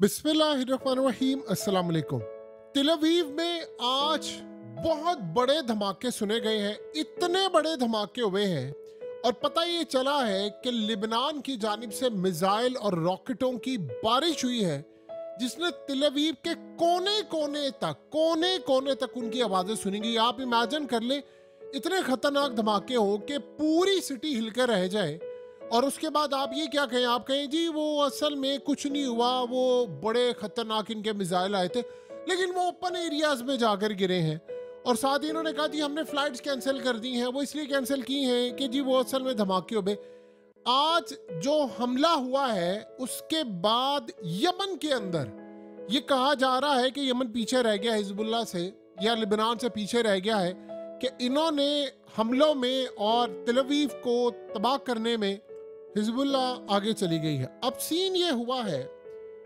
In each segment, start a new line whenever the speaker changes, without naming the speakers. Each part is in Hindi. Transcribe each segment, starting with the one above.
बिस्मिल्लाहिर्रहमानिर्रहीम अस्सलाम वालेकुम तिल अवीव में आज बहुत बड़े धमाके सुने गए हैं, इतने बड़े धमाके हुए हैं, और पता ये चला है कि लिबनान की जानिब से मिसाइल और रॉकेटों की बारिश हुई है, जिसने तिलवीव के कोने कोने तक कोने कोने तक उनकी आवाज़ें सुनी गई। आप इमेजिन कर ले, इतने खतरनाक धमाके हो कि पूरी सिटी हिलकर रह जाए। और उसके बाद आप ये क्या कहें, आप कहें, जी, वो असल में कुछ नहीं हुआ, वो बड़े खतरनाक इनके मिसाइल आए थे, लेकिन वो ओपन एरियाज़ में जाकर गिरे हैं। और साथ ही इन्होंने कहा, जी, हमने फ्लाइट्स कैंसिल कर दी हैं, वो इसलिए कैंसिल की हैं कि जी, वो असल में धमाके हो आज जो हमला हुआ है, उसके बाद यमन के अंदर, ये कहा जा रहा है कि यमन पीछे रह गया हिजबुल्ला से, या लिबनान से पीछे रह गया है, कि इन्होंने हमलों में और तिलवीफ को तबाह करने में हिजबुल्ला आगे चली गई है। अब सीन ये हुआ है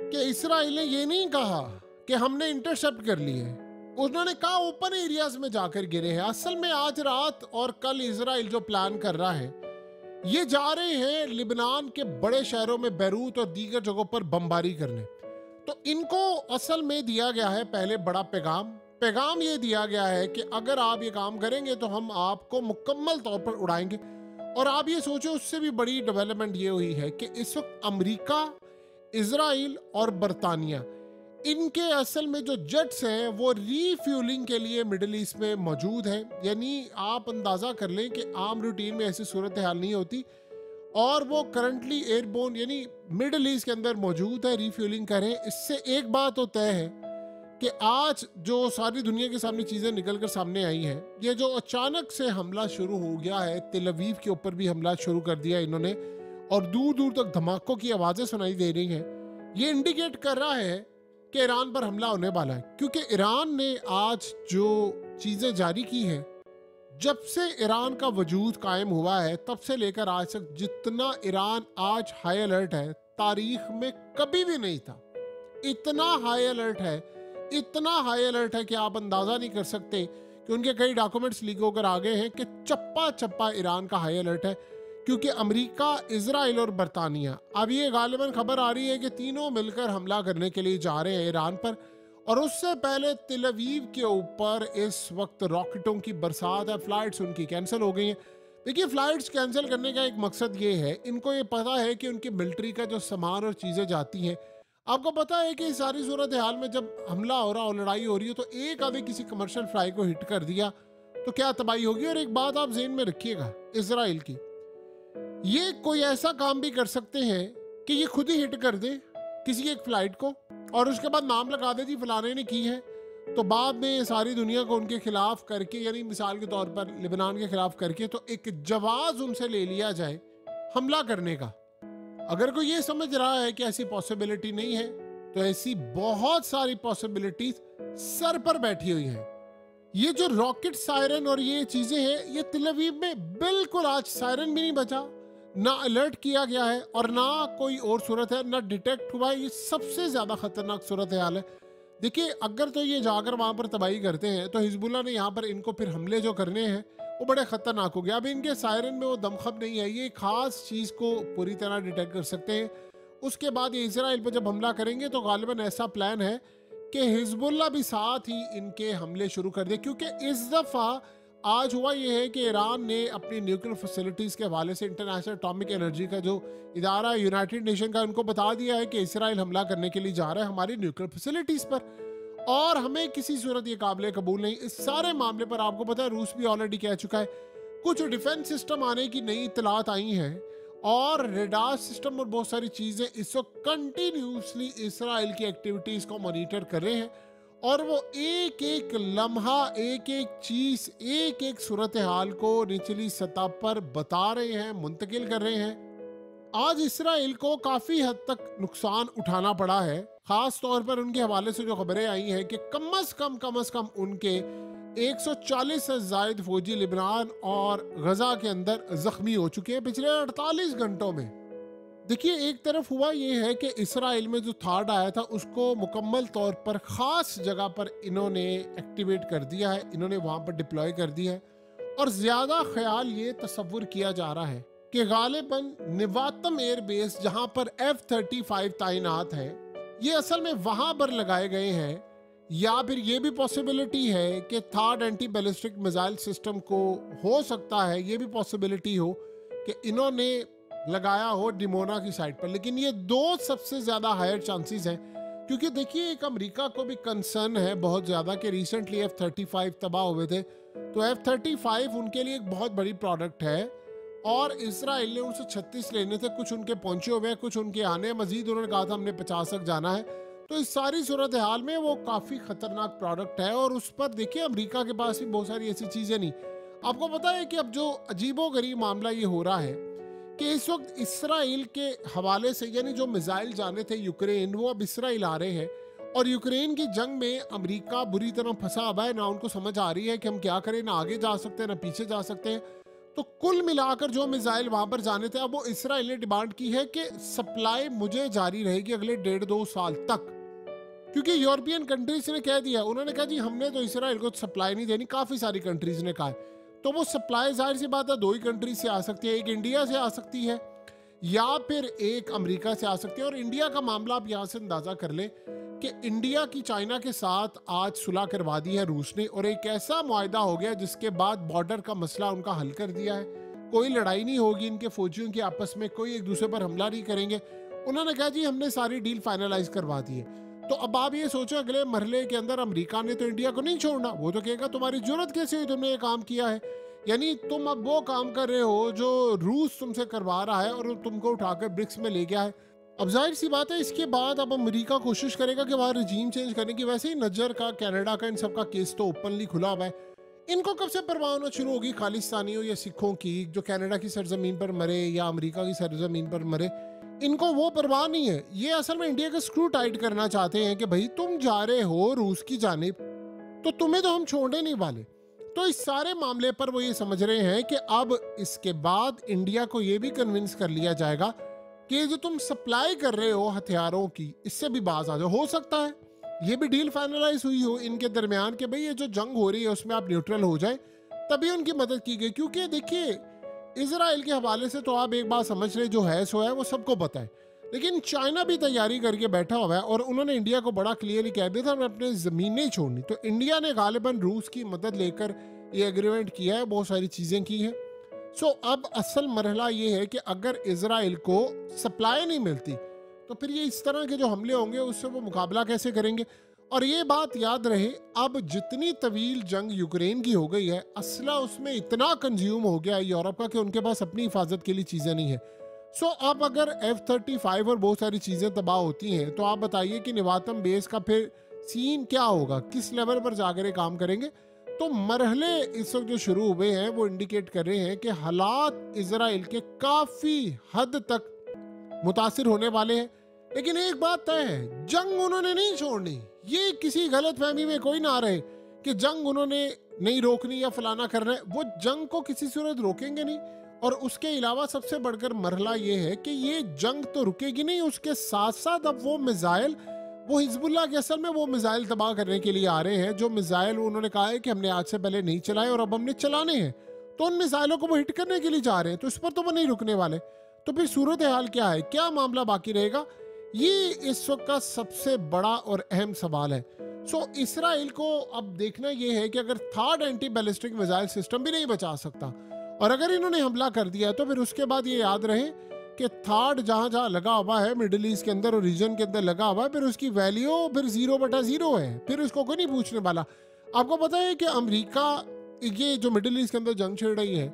कि इसराइल ने ये नहीं कहा कि हमने इंटरसेप्ट कर लिए। उन्होंने कहा, ओपन एरियाज़ में जाकर गिरे हैं। असल में आज रात और कल इसराइल जो प्लान कर रहा है, ये जा रहे हैं लिबनान के बड़े शहरों में बैरूत और दीगर जगहों पर बमबारी करने। तो इनको असल में दिया गया है पहले बड़ा पैगाम। पैगाम ये दिया गया है कि अगर आप ये काम करेंगे तो हम आपको मुकम्मल तौर पर उड़ाएँगे। और आप ये सोचो, उससे भी बड़ी डेवलपमेंट ये हुई है कि इस वक्त अमेरिका इसराइल और बरतानिया, इनके असल में जो जेट्स हैं, वो रीफ्यूलिंग के लिए मिडल ईस्ट में मौजूद हैं। यानी आप अंदाज़ा कर लें कि आम रूटीन में ऐसी सूरत हाल नहीं होती और वो करंटली एयरबोन यानी मिडल ईस्ट के अंदर मौजूद है रीफ्यूलिंग करें इससे एक बात तो तय है कि आज जो सारी दुनिया के सामने चीज़ें निकल कर सामने आई हैं, ये जो अचानक से हमला शुरू हो गया है तिलवीव के ऊपर भी हमला शुरू कर दिया इन्होंने, और दूर दूर तक धमाकों की आवाज़ें सुनाई दे रही हैं, ये इंडिकेट कर रहा है कि ईरान पर हमला होने वाला है। क्योंकि ईरान ने आज जो चीज़ें जारी की हैं, जब से ईरान का वजूद कायम हुआ है, तब से लेकर आज तक जितना ईरान आज हाई अलर्ट है, तारीख में कभी भी नहीं था। इतना हाई अलर्ट है इतना हाई अलर्ट है कि आप अंदाज़ा नहीं कर सकते कि उनके कई डॉक्यूमेंट्स लीक होकर आ गए हैं कि चप्पा चप्पा ईरान का हाई अलर्ट है, क्योंकि अमेरिका इसराइल और बरतानिया। अब ये गालिबा खबर आ रही है कि तीनों मिलकर हमला करने के लिए जा रहे हैं ईरान पर, और उससे पहले तिलवीव के ऊपर इस वक्त रॉकेटों की बरसात है फ्लाइट्स उनकी कैंसिल हो गई हैं। देखिए फ्लाइट्स कैंसिल करने का एक मकसद ये है, इनको ये पता है कि उनकी मिलिट्री का जो सामान और चीज़ें जाती हैं आपको पता है कि सारी सूरत हाल में जब हमला हो रहा हो, लड़ाई हो रही हो तो एक आधे किसी कमर्शियल फ्लाई को हिट कर दिया तो क्या तबाही होगी? और एक बात आप जेन में रखिएगा इसराइल की। ये कोई ऐसा काम भी कर सकते हैं कि ये खुद ही हिट कर दे किसी एक फ़्लाइट को, और उसके बाद नाम लगा दे, जी, फलाने ने की है। तो बाद में सारी दुनिया को उनके खिलाफ करके, यानी मिसाल के तौर पर लिबनान के खिलाफ करके तो एक जवाज उनसे ले लिया जाए हमला करने का। अगर कोई ये समझ रहा है कि ऐसी पॉसिबिलिटी नहीं है तो ऐसी बहुत सारी पॉसिबिलिटीज सर पर बैठी हुई है। ये जो रॉकेट सायरन और ये चीज़ें हैं, ये तिलवीब में बिल्कुल आज सायरन भी नहीं बचा। ना अलर्ट किया गया है और ना कोई और सूरत है, ना डिटेक्ट हुआ है। ये सबसे ज़्यादा खतरनाक सूरत हाल है। देखिए, अगर तो ये जाकर वहाँ पर तबाही करते हैं तो हिजबुल्ला ने यहाँ पर इनको फिर हमले जो करने हैं वो बड़े ख़तरनाक हो गया अब इनके सायरन में वो दमखम नहीं है। ये खास चीज़ को पूरी तरह डिटेक्ट कर सकते हैं। उसके बाद ये इसराइल पर जब हमला करेंगे तो गालिबा ऐसा प्लान है कि हिजबुल्ला भी साथ ही इनके हमले शुरू कर दे। क्योंकि इस दफ़ा आज हुआ यह है कि ईरान ने अपनी न्यूक्लियर फैसिलिटीज़ के हवाले से इंटरनेशनल अटोमिक एनर्जी का जो इदारा यूनाइटेड नेशन का उनको बता दिया है कि इसराइल हमला करने के लिए जा रहा है हमारी न्यूक्लियर फैसिलिटीज़ पर। और हमें किसी सूरत ये काबिल कबूल नहीं। इस सारे मामले पर आपको पता है, रूस भी ऑलरेडी कह चुका है, कुछ डिफेंस सिस्टम आने की नई इतलात आई हैं और रेडार सिस्टम और बहुत सारी चीज़ें इस वक्त कंटिन्यूसली इसराइल की एक्टिविटीज़ को मॉनिटर कर रहे हैं और वो एक एक लम्हा एक एक चीज़ एक एक सूरत हाल को निचली सतह पर बता रहे हैं, मुंतकिल कर रहे हैं। आज इसराइल को काफ़ी हद तक नुकसान उठाना पड़ा है, खास तौर पर उनके हवाले से जो खबरें आई हैं कि कम अज कम कम अज कम उनके 140 से जायद फौजी लिबनान और गजा के अंदर जख्मी हो चुके हैं पिछले 48 घंटों में। देखिए, एक तरफ़ हुआ ये है कि इसराइल में जो थार्ड आया था, उसको मुकम्मल तौर पर ख़ास जगह पर इन्होंने एक्टिवेट कर दिया है, इन्होंने वहाँ पर डिप्लॉय कर दिया है और ज़्यादा ख्याल ये तस्वुर किया जा रहा है। कि गालिबन निवातम एयरबेस जहाँ पर एफ़ थर्टी फाइव तैनात है, ये असल में वहाँ पर लगाए गए हैं, या फिर ये भी पॉसिबिलिटी है कि third anti ballistic missile system को हो सकता है, ये भी पॉसिबिलिटी हो कि इन्होंने लगाया हो डिमोना की साइड पर। लेकिन ये दो सबसे ज़्यादा हायर चांसेस हैं, क्योंकि देखिए, एक अमेरिका को भी कंसर्न है बहुत ज़्यादा कि रिसेंटली एफ़ थर्टी फाइव तबाह हुए थे। तो एफ़ थर्टी फाइव उनके लिए एक बहुत बड़ी प्रोडक्ट है। और इसराइल ने उनसे छत्तीस लेने थे, कुछ उनके पहुँचे हुए हैं, कुछ उनके आने मजीद उन्होंने कहा था, हमने पचास तक जाना है। तो इस सारी सूरत हाल में वो काफ़ी ख़तरनाक प्रोडक्ट है और उस पर देखिए, अमेरिका के पास भी बहुत सारी ऐसी चीज़ें नहीं। आपको पता है कि अब जो अजीबो गरीब मामला ये हो रहा है कि इस वक्त इसराइल के हवाले से, यानी जो मिसाइल जाने थे यूक्रेन, वो अब इसराइल आ रहे हैं और यूक्रेन की जंग में अमेरिका बुरी तरह फंसा हुआ है। ना उनको समझ आ रही है कि हम क्या करें, ना आगे जा सकते हैं, ना पीछे जा सकते हैं। तो कुल मिलाकर जो मिसाइल वहाँ पर जाने थे, अब वो इसराइल ने डिमांड की है कि सप्लाई मुझे जारी रहेगी अगले डेढ़ दो साल तक। क्योंकि यूरोपियन कंट्रीज़ ने कह दिया, उन्होंने कहा, जी, हमने तो इसराइल को सप्लाई नहीं देनी, काफ़ी सारी कंट्रीज़ ने कहा तो वो सप्लाई ज़ाहिर सी बात है, दो ही कंट्रीज़ से आ सकती है, एक इंडिया से आ सकती है। या फिर एक अमेरिका से आ सकती है और इंडिया का मामला आप यहाँ से अंदाज़ा कर ले कि इंडिया की चाइना के साथ आज सुलह करवा दी है रूस ने और एक ऐसा मुआदा हो गया जिसके बाद बॉर्डर का मसला उनका हल कर दिया है। कोई लड़ाई नहीं होगी इनके फौजियों की आपस में, कोई एक दूसरे पर हमला नहीं करेंगे। उन्होंने कहा, जी, हमने सारी डील फाइनलाइज करवा दी है। तो अब आप ये सोचो, अगले मरहले के अंदर अमेरिका ने तो इंडिया को नहीं छोड़ना। वो तो कहेगा, तुम्हारी ज़रूरत कैसे हुई? तुमने ये काम किया है। यानी तुम अब वो काम कर रहे हो जो रूस तुमसे करवा रहा है और तुमको उठाकर ब्रिक्स में ले गया है। अब ज़ाहिर सी बात है, इसके बाद अब अमेरिका कोशिश करेगा कि वहाँ रजीम चेंज करने की। वैसे ही नज़र का, कनाडा का इन सब का केस तो ओपनली खुला हुआ है। इनको कब से परवाह होना शुरू होगी खालिस्तानियों या सिखों की, जो कनाडा की सरजमीन पर मरे या अमेरिका की सरजमीन पर मरे? इनको वो परवाह नहीं है। ये असल में इंडिया का स्क्रू टाइट करना चाहते हैं कि भाई तुम जा रहे हो रूस की जानिब तो तुम्हें तो हम छोड़ने नहीं वाले। तो इस सारे मामले पर वो ये समझ रहे हैं कि अब इसके बाद इंडिया को ये भी कन्विंस कर लिया जाएगा कि जो तुम सप्लाई कर रहे हो हथियारों की, इससे भी बाज आ जाओ हो सकता है, ये भी डील फाइनलाइज हुई हो इनके दरमियान कि भाई ये जो जंग हो रही है उसमें आप न्यूट्रल हो जाए, तभी उनकी मदद की गई। क्योंकि देखिए इसराइल के हवाले से तो आप एक बात समझ रहे जो है सो है, वो सबको पता है। लेकिन चाइना भी तैयारी करके बैठा हुआ है और उन्होंने इंडिया को बड़ा क्लियरली कह दिया था मैं अपने ज़मीन नहीं छोड़नी। तो इंडिया ने गालिबा रूस की मदद लेकर ये एग्रीमेंट किया है, बहुत सारी चीज़ें की हैं। सो अब असल मरहला ये है कि अगर इसराइल को सप्लाई नहीं मिलती तो फिर ये इस तरह के जो हमले होंगे, उससे वो मुकाबला कैसे करेंगे? और ये बात याद रहे, अब जितनी तवील जंग यूक्रेन की हो गई है, असला उसमें इतना कंज्यूम हो गया है यूरोप का कि उनके पास अपनी हिफाजत के लिए चीज़ें नहीं है। सो so, अब अगर एफ़ थर्टी फाइव और बहुत सारी चीज़ें तबाह होती हैं तो आप बताइए कि निवातम बेस का फिर सीन क्या होगा? किस लेवल पर जाकर काम करेंगे? तो मरहले इस वक्त जो शुरू हुए हैं वो इंडिकेट कर रहे हैं कि हालात इसराइल के काफ़ी हद तक मुतासर होने वाले हैं। लेकिन एक बात तय है जंग उन्होंने नहीं छोड़नी। ये किसी गलत फहमी में कोई ना रहे कि जंग उन्होंने नहीं रोकनी या फलाना कर है। वो जंग को किसी सूरत रोकेंगे नहीं। और उसके अलावा सबसे बढ़कर मरहला ये है कि ये जंग तो रुकेगी नहीं उसके साथ साथ अब वो मिसाइल वो हिजबुल्ला के असल में वो मिसाइल तबाह करने के लिए आ रहे हैं जो मिसाइल उन्होंने कहा है कि हमने आज से पहले नहीं चलाए और अब हमने चलाने हैं। तो उन मिसाइलों को वो हिट करने के लिए जा रहे हैं तो इस पर तो वो नहीं रुकने वाले। तो फिर सूरत हाल क्या है? क्या मामला बाकी रहेगा? ये इस वक्त का सबसे बड़ा और अहम सवाल है। सो so, इसराइल को अब देखना यह है कि अगर third anti ballistic missile system भी नहीं बचा सकता और अगर इन्होंने हमला कर दिया तो फिर उसके बाद ये याद रहे कि थर्ड जहाँ जहाँ लगा हुआ है, मिडिल ईस्ट के अंदर और रीजन के अंदर लगा हुआ है, फिर उसकी वैल्यू फिर ज़ीरो बटा ज़ीरो है। फिर उसको कोई नहीं पूछने वाला। आपको पता है कि अमेरिका, ये जो मिडिल ईस्ट के अंदर जंग छिड़ रही है,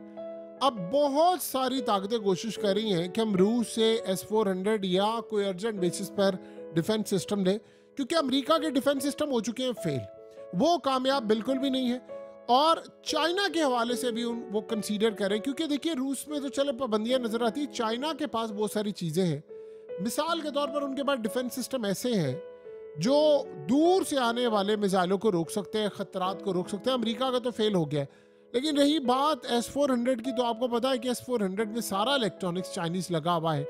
अब बहुत सारी ताकतें कोशिश कर रही हैं कि हम रूस से एस फोर हंड्रेड या कोई अर्जेंट बेसिस पर डिफेंस सिस्टम लें, क्योंकि अमेरिका के डिफेंस सिस्टम हो चुके हैं फेल वो कामयाब बिल्कुल भी नहीं है। और चाइना के हवाले से भी उन वो कंसीडर करें क्योंकि देखिए, रूस में तो चले पाबंदियाँ नज़र आती चाइना के पास बहुत सारी चीज़ें हैं। मिसाल के तौर पर उनके पास डिफेंस सिस्टम ऐसे हैं, जो दूर से आने वाले मिसाइलों को रोक सकते हैं, खतरात को रोक सकते हैं। अमेरिका का तो फेल हो गया है। लेकिन रही बात एस फोर हंड्रेड की तो आपको पता है कि एस फोर हंड्रेड में सारा इलेक्ट्रॉनिक्स चाइनीज़ लगा हुआ है।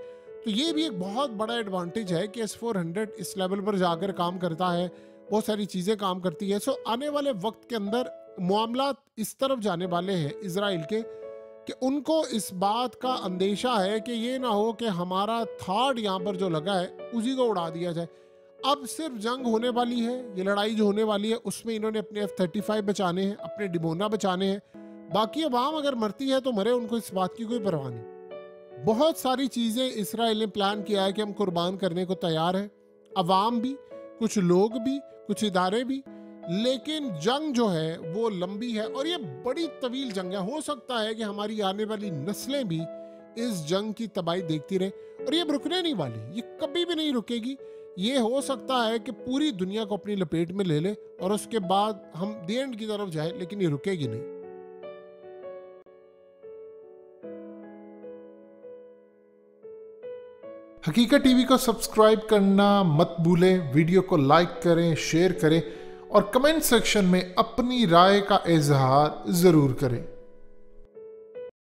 तो ये भी एक बहुत बड़ा एडवांटेज है कि एस फोर हंड्रेड इस लेवल पर जाकर काम करता है, बहुत सारी चीज़ें काम करती है। सो आने वाले वक्त के अंदर मामला इस तरफ़ जाने वाले हैं इसराइल के कि उनको इस बात का अंदेशा है कि ये ना हो कि हमारा थार्ड यहाँ पर जो लगा है, उसी को उड़ा दिया जाए। अब सिर्फ़ जंग होने वाली है, ये लड़ाई जो होने वाली है, उसमें इन्होंने अपने एफ़ थर्टी फाइव बचाने हैं, अपने डिमोना बचाने हैं। बाकी अवाम अगर मरती है तो मरे, उनको इस बात की कोई परवाह नहीं। बहुत सारी चीज़ें इसराइल ने प्लान किया है कि हम कुर्बान करने को तैयार हैं। अवाम भी, कुछ लोग भी, कुछ इदारे भी लेकिन जंग जो है, वो लंबी है और ये बड़ी तवील जंग है। हो सकता है कि हमारी आने वाली नस्लें भी इस जंग की तबाही देखती रहे और ये रुकने नहीं वाली, ये कभी भी नहीं रुकेगी। ये हो सकता है कि पूरी दुनिया को अपनी लपेट में ले ले और उसके बाद हम दी एंड की तरफ़ जाए, लेकिन ये रुकेगी नहीं।
हकीकत टीवी को सब्सक्राइब करना मत भूलें, वीडियो को लाइक करें, शेयर करें। और कमेंट सेक्शन में अपनी राय का इजहार ज़रूर करें।